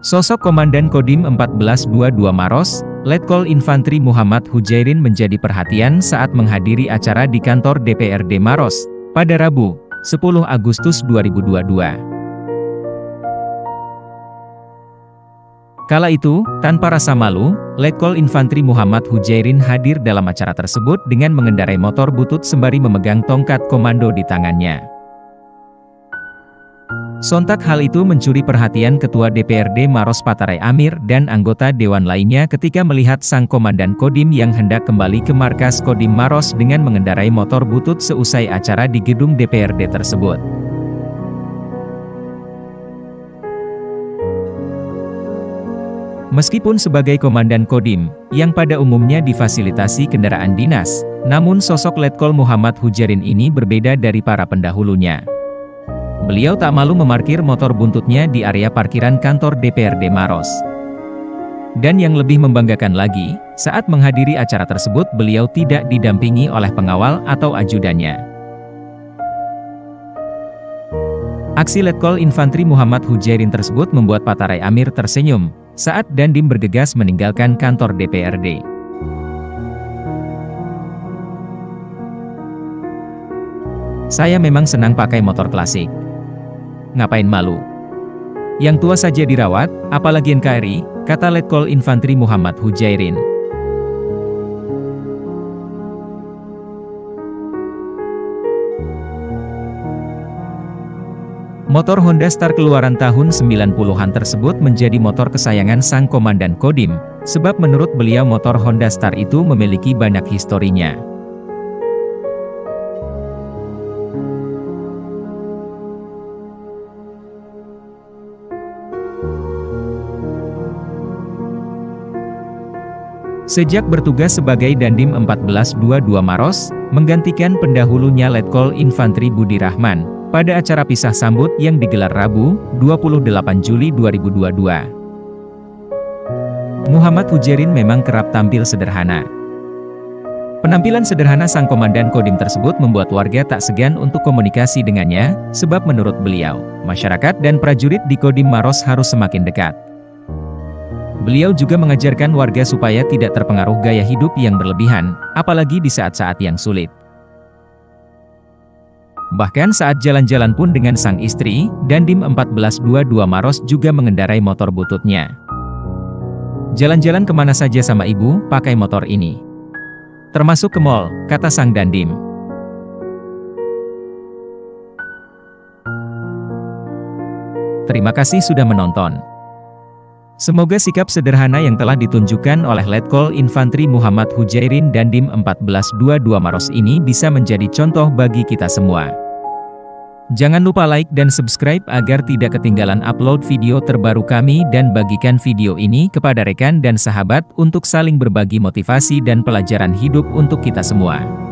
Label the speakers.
Speaker 1: Sosok Komandan Kodim 1422 Maros, Letkol Infantri Muhammad Hujairin menjadi perhatian saat menghadiri acara di kantor DPRD Maros, pada Rabu, 10 Agustus 2022. Kala itu, tanpa rasa malu, Letkol Infantri Muhammad Hujairin hadir dalam acara tersebut dengan mengendarai motor butut sembari memegang tongkat komando di tangannya. Sontak hal itu mencuri perhatian Ketua DPRD Maros Patarai Amir dan anggota Dewan lainnya ketika melihat sang Komandan Kodim yang hendak kembali ke markas Kodim Maros dengan mengendarai motor butut seusai acara di gedung DPRD tersebut. Meskipun sebagai Komandan Kodim, yang pada umumnya difasilitasi kendaraan dinas, namun sosok Letkol Muhammad Hujarin ini berbeda dari para pendahulunya. Beliau tak malu memarkir motor buntutnya di area parkiran kantor DPRD Maros. Dan yang lebih membanggakan lagi, saat menghadiri acara tersebut beliau tidak didampingi oleh pengawal atau ajudannya. Aksi Letkol Infantri Muhammad Hujairin tersebut membuat Patarai Amir tersenyum, saat Dandim bergegas meninggalkan kantor DPRD. Saya memang senang pakai motor klasik ngapain malu? Yang tua saja dirawat, apalagi NKRI, kata Letkol Infantri Muhammad Hujairin. Motor Honda Star keluaran tahun 90-an tersebut menjadi motor kesayangan sang komandan Kodim, sebab menurut beliau motor Honda Star itu memiliki banyak historinya. Sejak bertugas sebagai Dandim 1422 Maros, menggantikan pendahulunya Letkol Infantri Budi Rahman, pada acara pisah sambut yang digelar Rabu, 28 Juli 2022. Muhammad Hujerin memang kerap tampil sederhana. Penampilan sederhana sang komandan Kodim tersebut membuat warga tak segan untuk komunikasi dengannya, sebab menurut beliau, masyarakat dan prajurit di Kodim Maros harus semakin dekat. Beliau juga mengajarkan warga supaya tidak terpengaruh gaya hidup yang berlebihan, apalagi di saat-saat yang sulit. Bahkan saat jalan-jalan pun dengan sang istri, Dandim 1422 Maros juga mengendarai motor bututnya. Jalan-jalan ke mana saja sama ibu, pakai motor ini. Termasuk ke mall, kata sang Dandim. Terima kasih sudah menonton. Semoga sikap sederhana yang telah ditunjukkan oleh Letkol Infantri Muhammad Hujairin dan Dim 1422 Maros ini bisa menjadi contoh bagi kita semua. Jangan lupa like dan subscribe agar tidak ketinggalan upload video terbaru kami dan bagikan video ini kepada rekan dan sahabat untuk saling berbagi motivasi dan pelajaran hidup untuk kita semua.